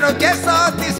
I guess quiero